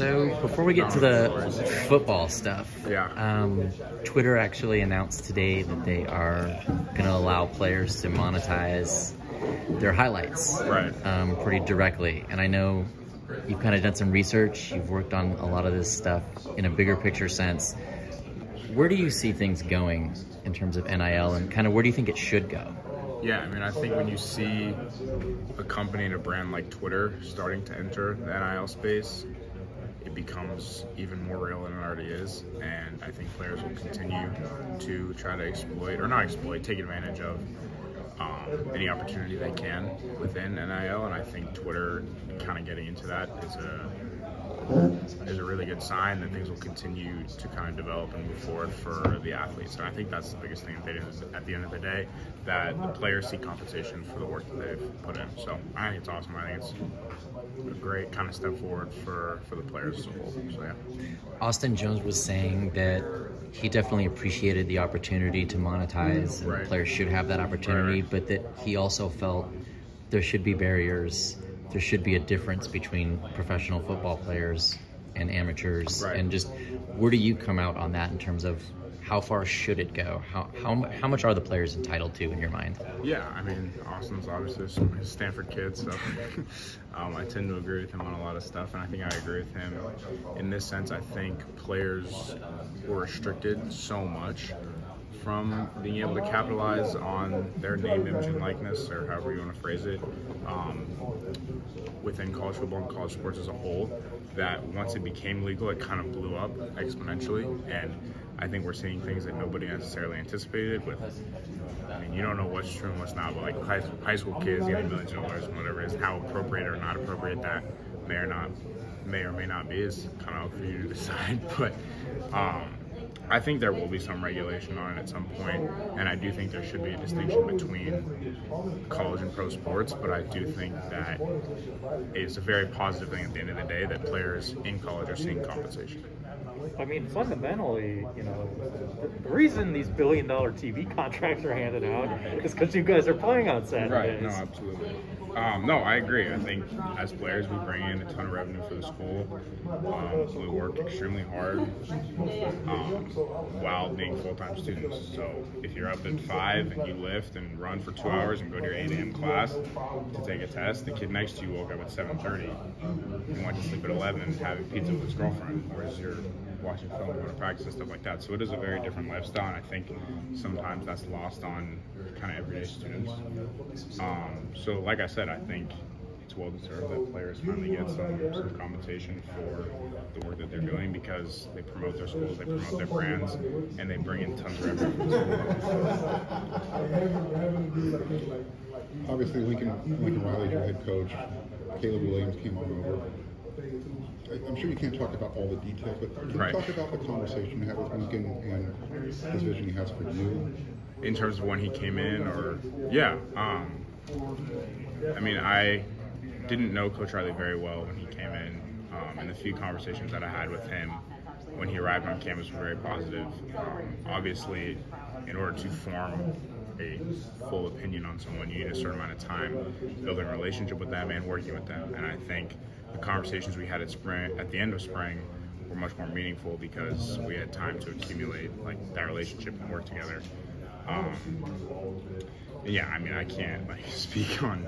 So before we get to the football stuff, Yeah. um, Twitter actually announced today that they are going to allow players to monetize their highlights, Right. Um, pretty directly. And I know you've kind of done some research. You've worked on a lot of this stuff in a bigger picture sense. Where do you see things going in terms of NIL, and kind of where do you think it should go? Yeah, I mean, I think when you see a company and a brand like Twitter starting to enter the NIL space, it becomes even more real than it already is. And I think players will continue to try to exploit, or not exploit, take advantage of um, any opportunity they can within NIL. And I think Twitter kind of getting into that is a is a really good sign that things will continue to kind of develop and move forward for the athletes. And I think that's the biggest thing at the end of the, at the, end of the day, that the players see compensation for the work that they've put in. So I think it's awesome. I think it's a great kind of step forward for, for the players as a whole. So yeah. Austin Jones was saying that he definitely appreciated the opportunity to monetize, and Right. players should have that opportunity, Right. but that he also felt there should be barriers. There should be a difference between professional football players and amateurs. Right. And just where do you come out on that in terms of how far should it go? How, how, how much are the players entitled to in your mind? Yeah, I mean, Austin's obviously a Stanford kid, so um, I tend to agree with him on a lot of stuff, and I think I agree with him in this sense. I think players were restricted so much from being able to capitalize on their name, image, and likeness, or however you want to phrase it, um, within college football and college sports as a whole, that once it became legal, it kind of blew up exponentially, and I think we're seeing things that nobody necessarily anticipated with I mean, you don't know what's true and what's not, but like high, high school kids getting millions of dollars and whatever is, how appropriate or not appropriate that may or not, may or may not be is kind of up for you to decide. But um, I think there will be some regulation on it at some point, and I do think there should be a distinction between college and pro sports. But I do think that it's a very positive thing at the end of the day that players in college are seeing compensation. I mean, fundamentally, you know, the reason these billion dollar TV contracts are handed out is because you guys are playing on Saturdays. Right. No, absolutely. Um, no, I agree. I think as players, we bring in a ton of revenue for the school. Um, we work extremely hard um, while being full-time students. So if you're up at five and you lift and run for two hours and go to your 8 a.m. class to take a test, the kid next to you woke up at 7:30 and went to sleep at 11 and having pizza with his girlfriend, whereas you're watching film, going to practice and stuff like that. So it is a very different lifestyle, and I think sometimes that's lost on kind of everyday students. Um, so, like I said, I think it's well deserved that players finally get some, some compensation for the work that they're doing because they promote their schools, they promote their brands, and they bring in tons of revenue school. Obviously, Lincoln, Lincoln Riley, your head coach, Caleb Williams came on over. I'm sure you can't talk about all the details, but can Right. you talk about the conversation you had with Lincoln and his vision he has for you? in terms of when he came in or yeah um i mean i didn't know coach riley very well when he came in um, and the few conversations that i had with him when he arrived on campus were very positive. Um, obviously in order to form a full opinion on someone you need a certain amount of time building a relationship with them and working with them and i think the conversations we had at spring at the end of spring were much more meaningful because we had time to accumulate like that relationship and work together um, yeah, I mean, I can't like speak on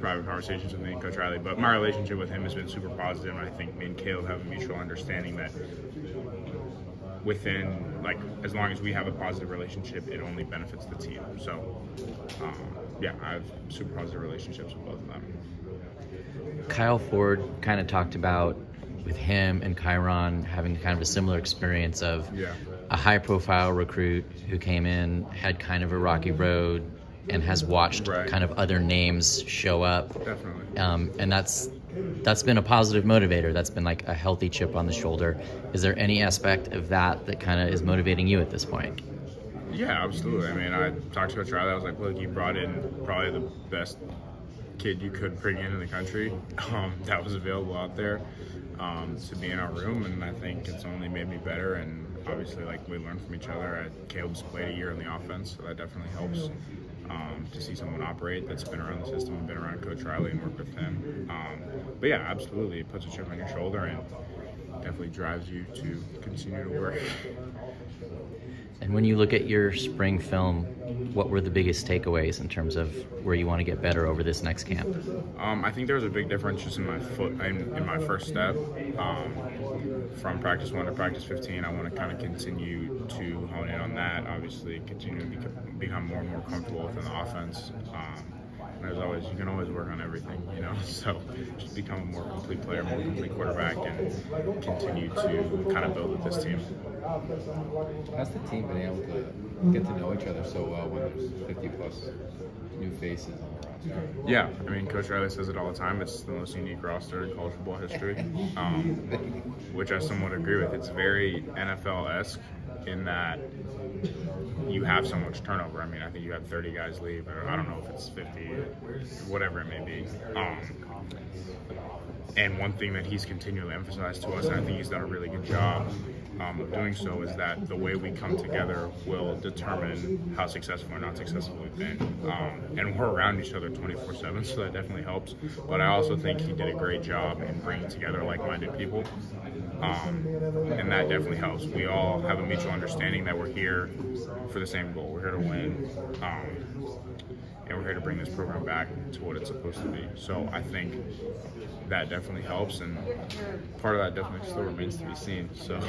private conversations with me and Coach Riley, but my relationship with him has been super positive, and I think me and Caleb have a mutual understanding that within like as long as we have a positive relationship, it only benefits the team. So, um, yeah, I have super positive relationships with both of them. Kyle Ford kind of talked about with him and Chiron having kind of a similar experience of Yeah. A high profile recruit who came in, had kind of a rocky road, and has watched Right. kind of other names show up. Definitely. Um, and that's that's been a positive motivator. That's been like a healthy chip on the shoulder. Is there any aspect of that that kind of is motivating you at this point? Yeah, absolutely. I mean, I talked to Coach Riley. I was like, look, you brought in probably the best kid you could bring in in the country um, that was available out there um, to be in our room, and I think it's only made me better. And obviously, like we learned from each other. I, Caleb's played a year in the offense, so that definitely helps. Um, to see someone operate that's been around the system and been around Coach Riley and work with him. Um, but yeah, absolutely, it puts a chip on your shoulder, and definitely drives you to continue to work. And when you look at your spring film, what were the biggest takeaways in terms of where you want to get better over this next camp? Um, I think there was a big difference just in my foot in, in my first step. Um, from practice one to practice 15, I want to kind of continue to hone in on that. Obviously, continue to become, become more and more comfortable within the offense. Um, there's always you can always work on everything, you know. So just become a more complete player, more complete quarterback, and continue to kind of build with this team. How's the team been able to get to know each other so well when there's 50 plus new faces on the roster? Yeah, I mean, Coach Riley says it all the time. It's the most unique roster in college football history, um, which I somewhat agree with. It's very NFL-esque in that you have so much turnover. I mean, I think you had 30 guys leave, I don't know if it's 50, whatever it may be. Um, and one thing that he's continually emphasized to us, and I think he's done a really good job um, of doing so, is that the way we come together will determine how successful or not successful we've been. Um, and we're around each other 24 7, so that definitely helps. But I also think he did a great job in bringing together like minded people. Um, and that definitely helps. We all have a mutual understanding that we're here for the same goal. We're here to win. And we're here to bring this program back to what it's supposed to be. So I think that definitely helps, and part of that definitely still remains to be seen. So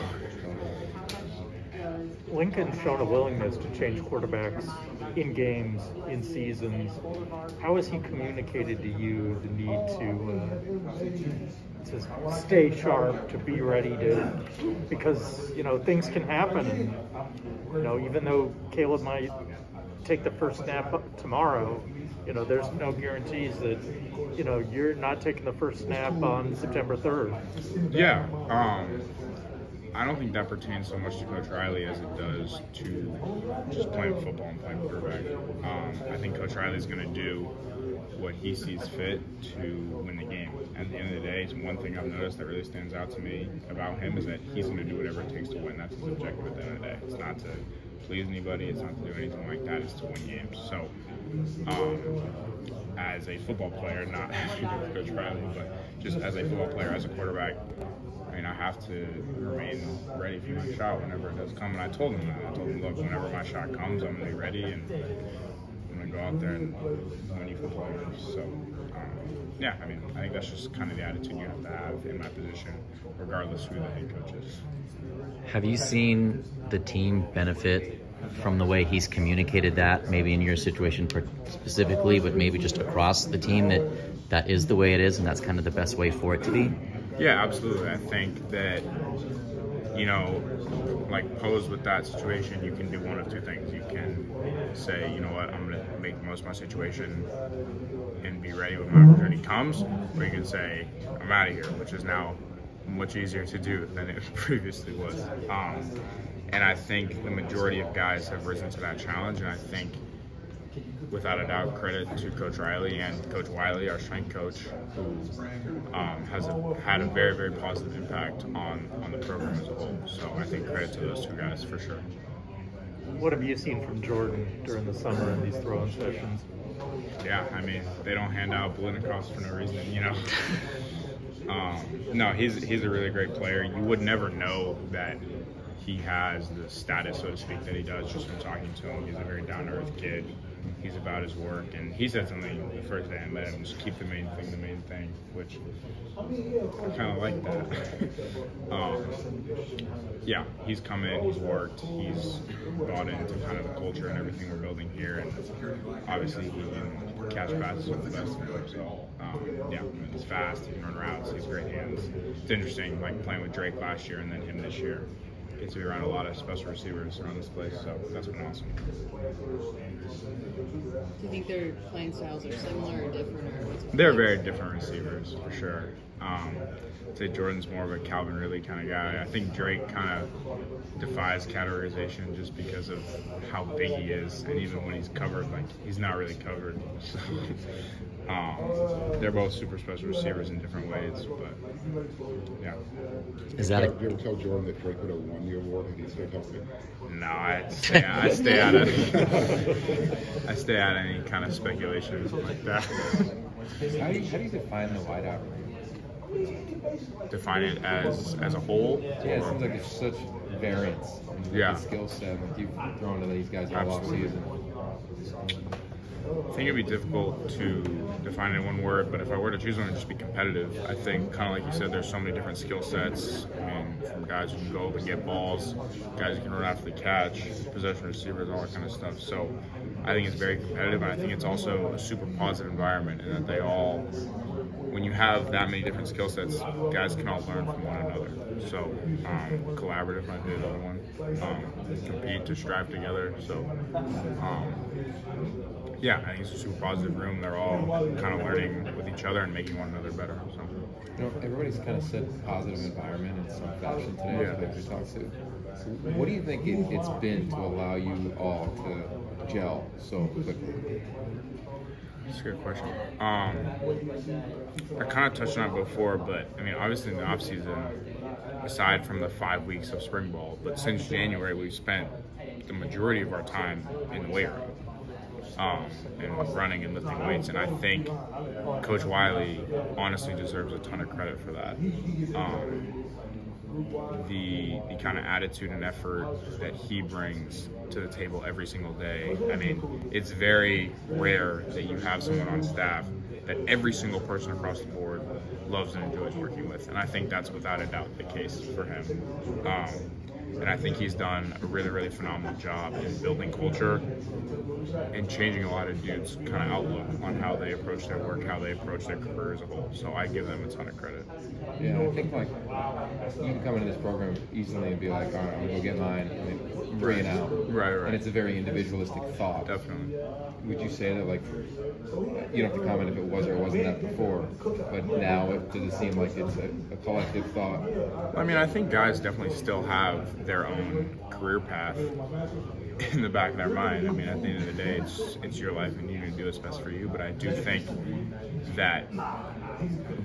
Lincoln's shown a willingness to change quarterbacks in games, in seasons. How has he communicated to you the need to uh, to stay sharp, to be ready to, because you know things can happen. You know, even though Caleb might take the first snap tomorrow, you know, there's no guarantees that, you know, you're not taking the first snap on September 3rd. Yeah. Um, I don't think that pertains so much to Coach Riley as it does to just playing football and playing quarterback. Um, I think Coach Riley's going to do what he sees fit to win the game. At the end of the day, it's one thing I've noticed that really stands out to me about him is that he's going to do whatever it takes to win. That's his objective at the end of the day. It's not to please anybody. It's not to do anything like that. It's to win games. So, um, as a football player, not Coach Riley, but just as a football player, as a quarterback, I mean, I have to remain ready for my shot whenever it does come. And I told him that. I told him, look, whenever my shot comes, I'm going to be ready and to go out there and win you football games. So, um, yeah, I mean, I think that's just kind of the attitude you have to have in my position, regardless who the head coach is. Have you seen the team benefit from the way he's communicated that, maybe in your situation specifically, but maybe just across the team that that is the way it is and that's kind of the best way for it to be? Yeah, absolutely. I think that, you know, like posed with that situation, you can do one of two things. You can say, you know what, I'm going to make the most of my situation and be ready when my opportunity comes, or you can say, I'm out of here, which is now much easier to do than it previously was. Um, and I think the majority of guys have risen to that challenge, and I think without a doubt, credit to Coach Riley and Coach Wylie, our strength coach, who um, has a, had a very, very positive impact on, on the program as a whole. So I think credit to those two guys for sure. What have you seen from Jordan during the summer in these throwing sessions? Yeah, I mean, they don't hand out Biletnikoffs for no reason, you know. um, no, he's he's a really great player. You would never know that he has the status, so to speak, that he does just from talking to him. He's a very down to earth kid he's about his work. And he said something the first day I met him, just keep the main thing the main thing, which I kind of like that. um, yeah, he's come in, he's worked, he's bought into kind of the culture and everything we're building here. And obviously he can catch passes with the best of them. So, um, yeah, he's fast, he can run routes, he's great hands. It's interesting, like playing with Drake last year and then him this year get to be around a lot of special receivers around this place, so that's been awesome. Do you think their playing styles are similar or different? Or They're very different receivers for sure. Um, I'd say Jordan's more of a Calvin Ridley kind of guy. I think Drake kind of defies categorization just because of how big he is, and even when he's covered, like he's not really covered. So, um, they're both super special receivers in different ways, but yeah. Is that a, you ever tell Jordan that Drake would have won the award and he stayed healthy? No, I stay, I stay out of I stay out of any kind of speculation like that. How do you, how do you define the wideout? Define it as as a whole. Yeah, it seems like it's such variance in Yeah. the skill set. Like you've thrown to these guys all off season. I think it'd be difficult to define it in one word, but if I were to choose one, it'd just be competitive. I think, kind of like you said, there's so many different skill sets. I mean, from guys who can go up and get balls, guys who can run after the catch, possession receivers, all that kind of stuff. So I think it's very competitive, and I think it's also a super positive environment, and that they all, when you have that many different skill sets, guys can all learn from one another. So um, collaborative might be another one. Um, compete to strive together. So. Um, yeah, I think it's a super positive room. They're all kind of learning with each other and making one another better. So, You know, everybody's kind of said positive environment in some fashion today Yeah. that we talked to. So what do you think it, it's been to allow you all to gel so quickly? It's a good question. Um, I kind of touched on it before, but I mean, obviously in the off season, aside from the five weeks of spring ball, but since January, we've spent the majority of our time in the weight room. Um, and running and lifting weights, and I think Coach Wylie honestly deserves a ton of credit for that. Um, the the kind of attitude and effort that he brings to the table every single day. I mean, it's very rare that you have someone on staff that every single person across the board loves and enjoys working with, and I think that's without a doubt the case for him. Um, and I think he's done a really, really phenomenal job in building culture and changing a lot of dudes' kind of outlook on how they approach their work, how they approach their career as a whole. So I give them a ton of credit. Yeah, I think like you can come into this program easily and be like, all right, I'm gonna go get mine, and then bring it out. Right, right. And it's a very individualistic thought. Definitely. Would you say that like you don't have to comment if it was or wasn't that before, but now it, does it seem like it's a, a collective thought? I mean, I think guys definitely still have their own career path in the back of their mind. I mean, at the end of the day, it's it's your life and you need to do what's best for you. But I do think that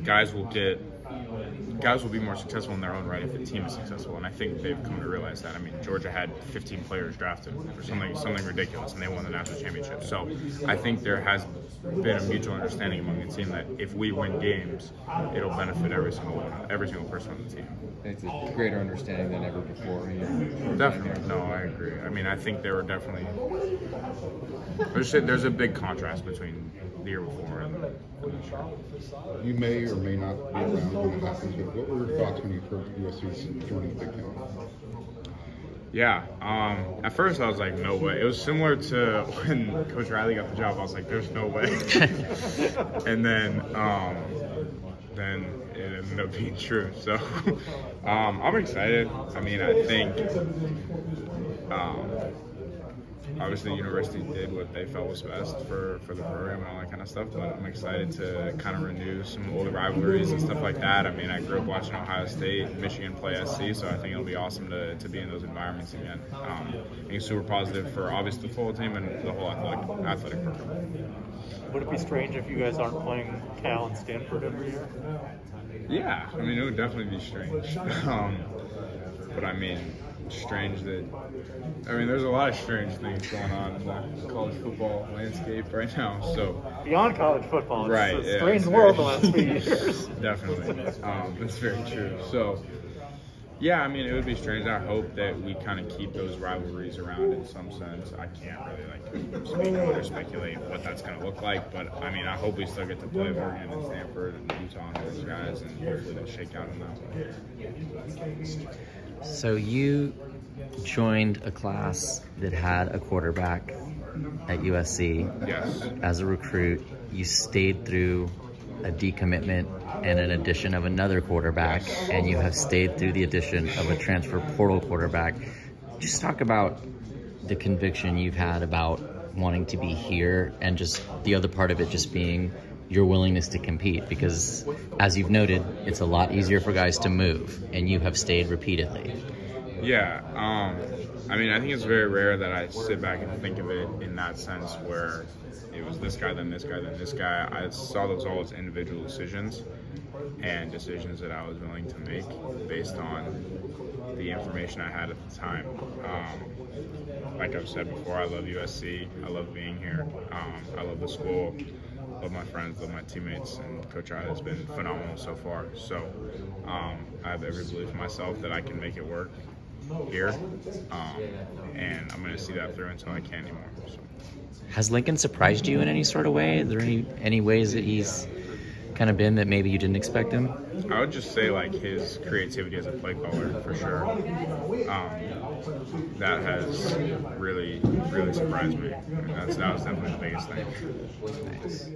guys will get guys will be more successful in their own right if the team is successful, and I think they've come to realize that. I mean, Georgia had 15 players drafted for something something ridiculous, and they won the national championship. So I think there has been a mutual understanding among the team that if we win games, it'll benefit every single one, every single person on the team. It's a greater understanding than ever before. You know? Definitely. No, I agree. I mean, I think there were definitely there's a, there's a big contrast between the year before and, and this year. You may or may not be around when it happens, but what were your thoughts when you heard USC's joining the Big Ten? Yeah. Um, at first, I was like, no way. It was similar to when Coach Riley got the job. I was like, there's no way. and then, um, then it ended up being true. So, um, I'm excited. I mean, I think, um, obviously, the university did what they felt was best for, for the program and all that kind of stuff. But I'm excited to kind of renew some old rivalries and stuff like that. I mean, I grew up watching Ohio State, Michigan play SC, so I think it'll be awesome to, to be in those environments again. Um, I think it's super positive for obviously the football team and the whole athletic, athletic program. Would it be strange if you guys aren't playing Cal and Stanford every year? Yeah, I mean, it would definitely be strange. Um, but I mean, strange that. I mean, there's a lot of strange things going on in the college football landscape right now. So, Beyond college football, it's right, a strange it's world the last few years. definitely, um, that's very true. So, yeah, I mean, it would be strange. I hope that we kind of keep those rivalries around in some sense. I can't really like speak on or speculate what that's going to look like, but I mean, I hope we still get to play Oregon and Stanford and Utah and those guys, and hopefully they'll shake out in that way. So you joined a class that had a quarterback at USC Yes. as a recruit. You stayed through a decommitment and an addition of another quarterback, and you have stayed through the addition of a transfer portal quarterback. Just talk about the conviction you've had about wanting to be here, and just the other part of it just being your willingness to compete. Because as you've noted, it's a lot easier for guys to move, and you have stayed repeatedly. Yeah, um, I mean, I think it's very rare that I sit back and think of it in that sense where it was this guy, then this guy, then this guy. I saw those all as individual decisions and decisions that I was willing to make based on the information I had at the time. Um, like I've said before, I love USC. I love being here. Um, I love the school. Love my friends, love my teammates, and Coach Rod has been phenomenal so far. So um, I have every belief in myself that I can make it work here, um, and I'm going to see that through until I can't anymore. So. Has Lincoln surprised you in any sort of way? Are there any any ways that he's kind of been that maybe you didn't expect him? I would just say like his creativity as a play caller for sure. Um, that has really, really surprised me. And that's that was definitely the biggest thing. Nice.